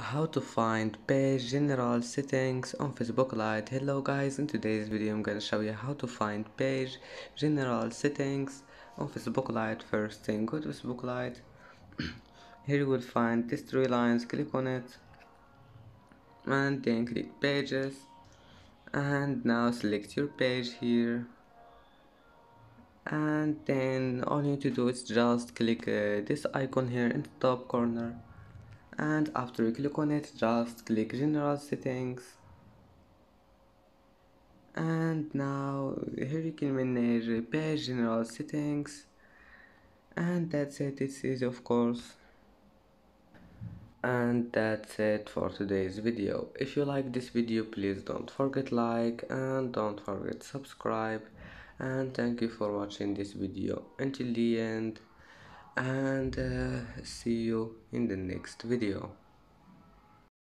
how to find page general settings on facebook lite. Hello guys. In today's video i'm gonna show you how to find page general settings on facebook lite. First thing go to facebook lite. Here you will find these three lines. Click on it. And then click pages. And now select your page here. And then all you need to do is just click uh, this icon here in the top corner and after you click on it just click general settings. And now here you can manage page general settings. And that's it it's easy of course. And that's it for today's video. If you like this video please don't forget like and don't forget subscribe. And thank you for watching this video. Until the end and uh, see you in the next video